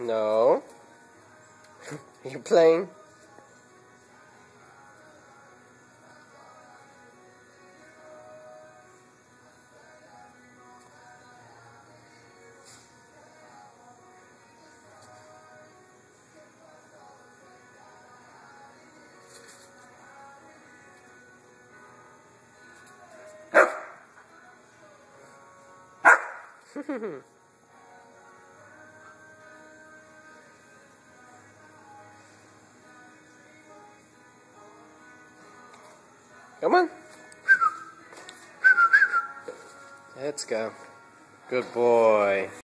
no. you playing? Come on. Let's go. Good boy.